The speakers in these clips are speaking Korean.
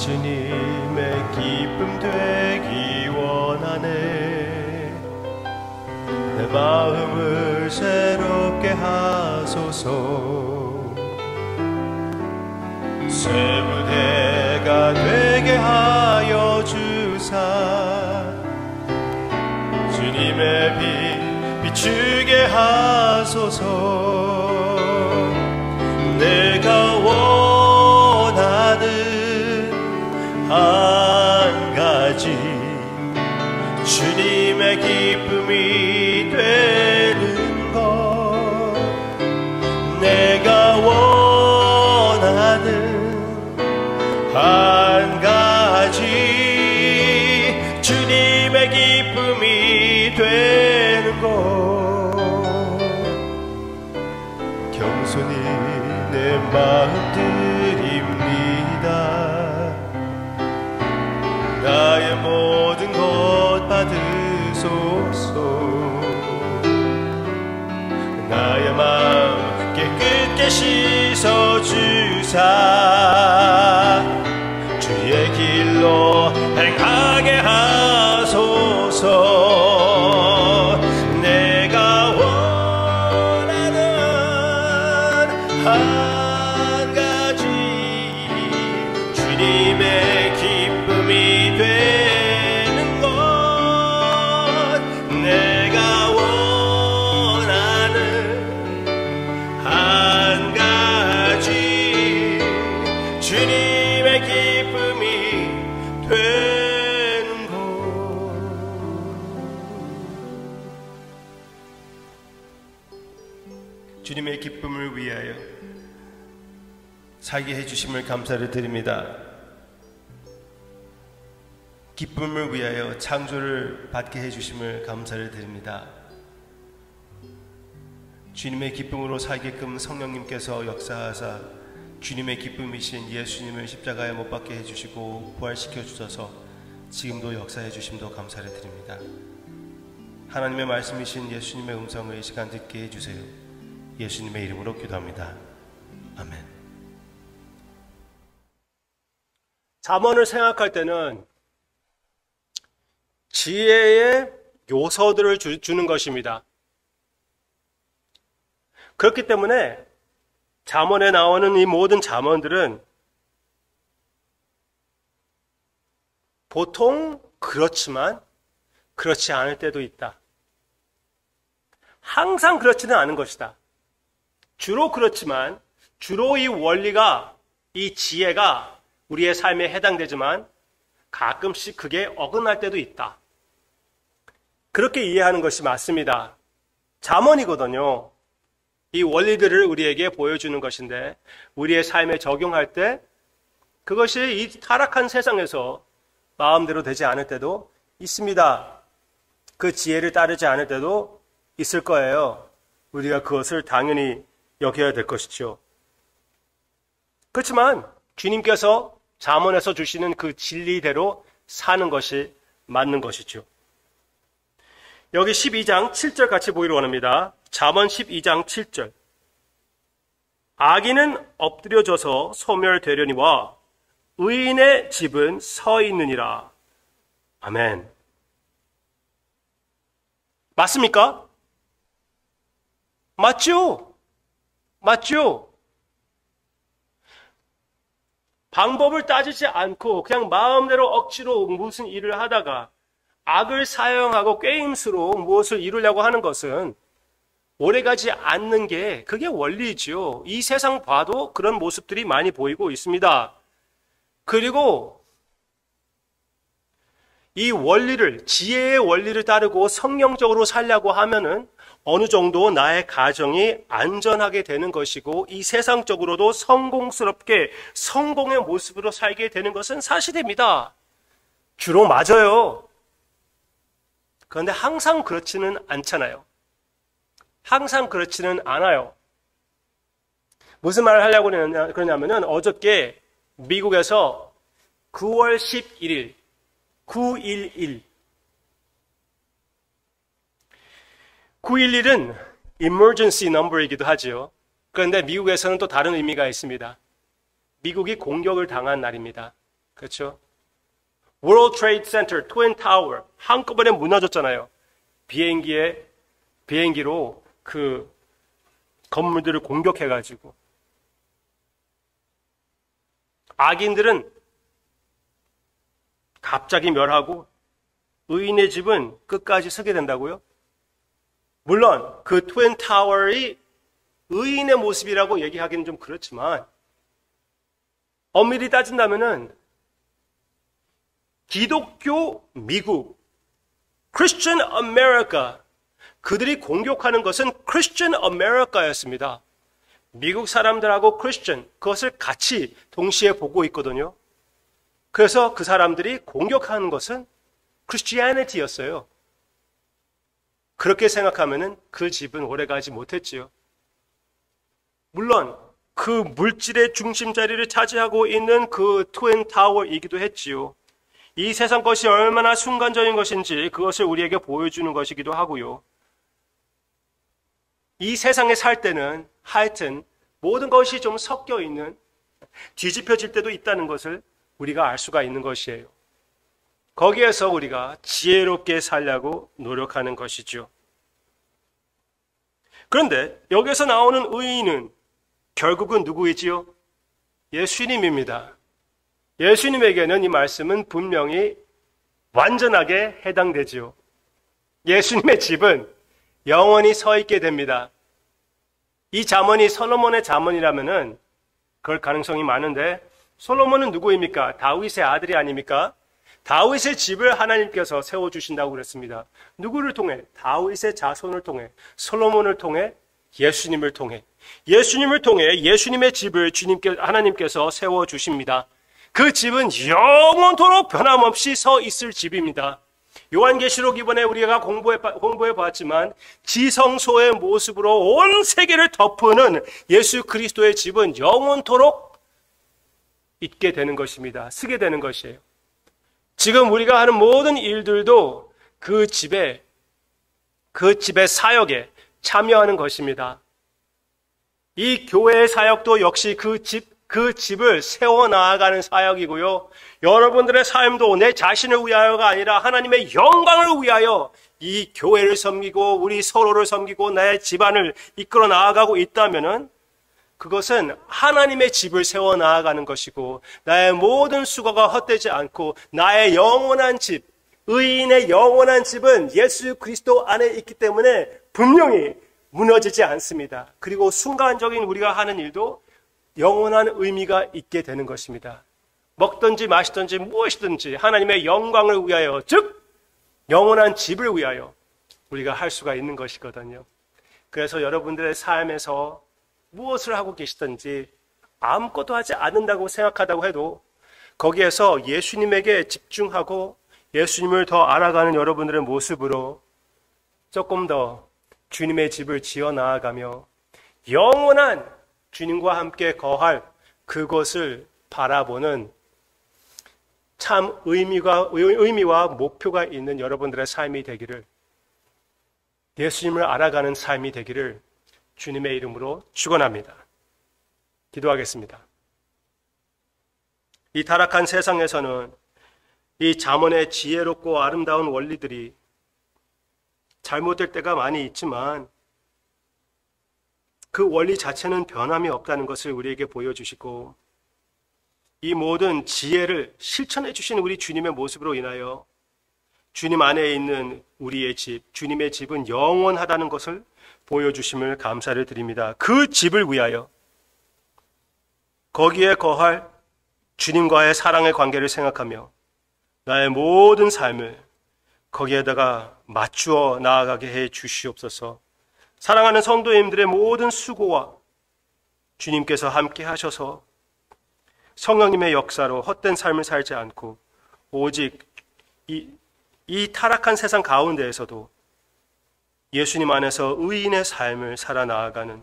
나 주님의 기쁨 되기 원하네. 내 마음을 새롭게 하소서. 새 무대가 되게 하여 주사. 주님의 빛 비추게 하소서 주님의 기쁨이 되는 것. 내가 원하는 한 가지 주님의 기쁨이 되는 것. 겸손히 내마 한 가지 주님의 주님의 기쁨을 위하여 살게 해주심을 감사를 드립니다. 기쁨을 위하여 창조를 받게 해주심을 감사를 드립니다. 주님의 기쁨으로 살게끔 성령님께서 역사하사 주님의 기쁨이신 예수님을 십자가에 못 박게 해주시고 부활시켜 주셔서 지금도 역사해 주심도 감사를 드립니다. 하나님의 말씀이신 예수님의 음성을 이 시간 듣게 해주세요. 예수님의 이름으로 기도합니다. 아멘. 잠언을 생각할 때는 지혜의 요소들을 주, 주는 것입니다. 그렇기 때문에 잠언에 나오는 이 모든 잠언들은 보통 그렇지만 그렇지 않을 때도 있다. 항상 그렇지는 않은 것이다. 주로 그렇지만 주로 이 원리가 이 지혜가 우리의 삶에 해당되지만 가끔씩 그게 어긋날 때도 있다. 그렇게 이해하는 것이 맞습니다. 잠언이거든요. 이 원리들을 우리에게 보여주는 것인데 우리의 삶에 적용할 때 그것이 이 타락한 세상에서 마음대로 되지 않을 때도 있습니다. 그 지혜를 따르지 않을 때도 있을 거예요. 우리가 그것을 당연히 여겨야 될 것이죠. 그렇지만 주님께서 잠언에서 주시는 그 진리대로 사는 것이 맞는 것이죠. 여기 12장 7절 같이 보기를 원합니다. 잠언 12장 7절. 악인은 엎드려져서 소멸되려니와 의인의 집은 서 있느니라. 아멘. 맞습니까? 맞죠? 맞죠? 방법을 따지지 않고 그냥 마음대로 억지로 무슨 일을 하다가 악을 사용하고 게임수로 무엇을 이루려고 하는 것은 오래가지 않는 게 그게 원리죠. 이 세상 봐도 그런 모습들이 많이 보이고 있습니다. 그리고 이 원리를 지혜의 원리를 따르고 성령적으로 살려고 하면은 어느 정도 나의 가정이 안전하게 되는 것이고 이 세상적으로도 성공스럽게 성공의 모습으로 살게 되는 것은 사실입니다. 주로 맞아요. 그런데 항상 그렇지는 않잖아요. 항상 그렇지는 않아요. 무슨 말을 하려고 그러냐면은 어저께 미국에서 9월 11일 911 911은 emergency number이기도 하죠. 그런데 미국에서는 또 다른 의미가 있습니다. 미국이 공격을 당한 날입니다. 그렇죠? World Trade Center, Twin Tower 한꺼번에 무너졌잖아요. 비행기에 비행기로 그 건물들을 공격해가지고 악인들은 갑자기 멸하고 의인의 집은 끝까지 서게 된다고요? 물론 그 트윈 타워의 의인의 모습이라고 얘기하기는 좀 그렇지만 엄밀히 따진다면은 기독교 미국 Christian America 그들이 공격하는 것은 Christian America였습니다. 미국 사람들하고 Christian 그것을 같이 동시에 보고 있거든요. 그래서 그 사람들이 공격하는 것은 Christianity였어요. 그렇게 생각하면은 그 집은 오래가지 못했지요. 물론 그 물질의 중심 자리를 차지하고 있는 그 트윈 타워이기도 했지요. 이 세상 것이 얼마나 순간적인 것인지 그것을 우리에게 보여주는 것이기도 하고요. 이 세상에 살 때는 하여튼 모든 것이 좀 섞여 있는 뒤집혀질 때도 있다는 것을 우리가 알 수가 있는 것이에요. 거기에서 우리가 지혜롭게 살려고 노력하는 것이죠. 그런데 여기서 나오는 의인은 결국은 누구이지요? 예수님입니다. 예수님에게는 이 말씀은 분명히 완전하게 해당되지요. 예수님의 집은 영원히 서 있게 됩니다. 이 자문이 솔로몬의 자문이라면은 그럴 가능성이 많은데 솔로몬은 누구입니까? 다윗의 아들이 아닙니까? 다윗의 집을 하나님께서 세워 주신다고 그랬습니다. 누구를 통해? 다윗의 자손을 통해, 솔로몬을 통해, 예수님을 통해, 예수님을 통해 예수님의 집을 주님께 하나님께서 세워 주십니다. 그 집은 영원토록 변함없이 서 있을 집입니다. 요한계시록 이번에 우리가 공부해, 공부해 봤지만 지성소의 모습으로 온 세계를 덮는 예수 그리스도의 집은 영원토록 있게 되는 것입니다. 쓰게 되는 것이에요. 지금 우리가 하는 모든 일들도 그 집에, 그 집의 사역에 참여하는 것입니다. 이 교회의 사역도 역시 그 집, 그 집을 세워 나아가는 사역이고요. 여러분들의 삶도 내 자신을 위하여가 아니라 하나님의 영광을 위하여 이 교회를 섬기고 우리 서로를 섬기고 나의 집안을 이끌어 나아가고 있다면은 그것은 하나님의 집을 세워 나아가는 것이고 나의 모든 수고가 헛되지 않고 나의 영원한 집, 의인의 영원한 집은 예수 그리스도 안에 있기 때문에 분명히 무너지지 않습니다. 그리고 순간적인 우리가 하는 일도 영원한 의미가 있게 되는 것입니다. 먹든지 마시든지 무엇이든지 하나님의 영광을 위하여, 즉, 영원한 집을 위하여 우리가 할 수가 있는 것이거든요. 그래서 여러분들의 삶에서 무엇을 하고 계시든지 아무것도 하지 않는다고 생각하다고 해도 거기에서 예수님에게 집중하고 예수님을 더 알아가는 여러분들의 모습으로 조금 더 주님의 집을 지어 나아가며 영원한 주님과 함께 거할 그것을 바라보는 참 의미가, 의미와 목표가 있는 여러분들의 삶이 되기를 예수님을 알아가는 삶이 되기를 주님의 이름으로 축원합니다. 기도하겠습니다. 이 타락한 세상에서는 이 자문의 지혜롭고 아름다운 원리들이 잘못될 때가 많이 있지만 그 원리 자체는 변함이 없다는 것을 우리에게 보여주시고 이 모든 지혜를 실천해 주신 우리 주님의 모습으로 인하여 주님 안에 있는 우리의 집, 주님의 집은 영원하다는 것을 보여주심을 감사를 드립니다. 그 집을 위하여 거기에 거할 주님과의 사랑의 관계를 생각하며 나의 모든 삶을 거기에다가 맞추어 나아가게 해 주시옵소서. 사랑하는 성도님들의 모든 수고와 주님께서 함께 하셔서 성령님의 역사로 헛된 삶을 살지 않고 오직 이, 이 타락한 세상 가운데에서도 예수님 안에서 의인의 삶을 살아 나아가는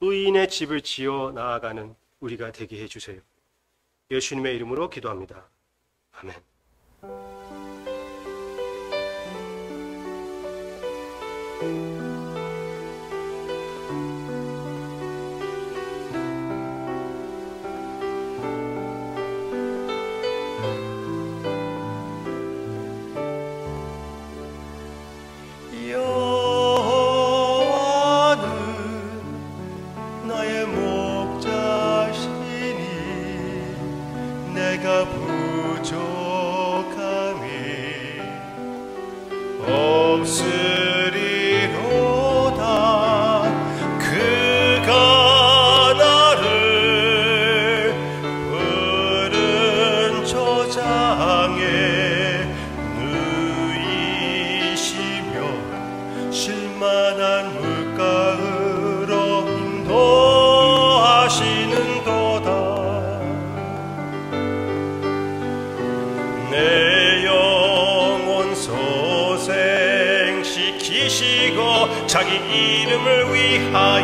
의인의 집을 지어 나아가는 우리가 되게 해주세요. 예수님의 이름으로 기도합니다. 아멘. 那夜幕。 이름을 위하여